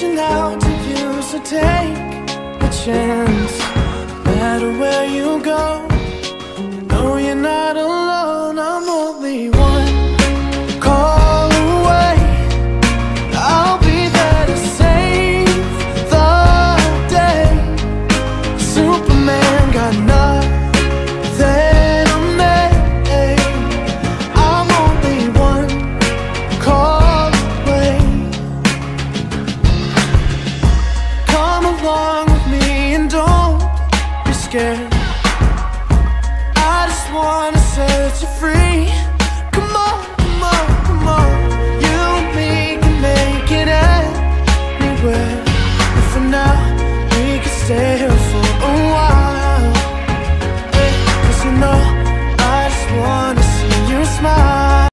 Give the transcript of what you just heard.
Reaching out to you, so take a chance. No matter where you go, scared. I just wanna set you free.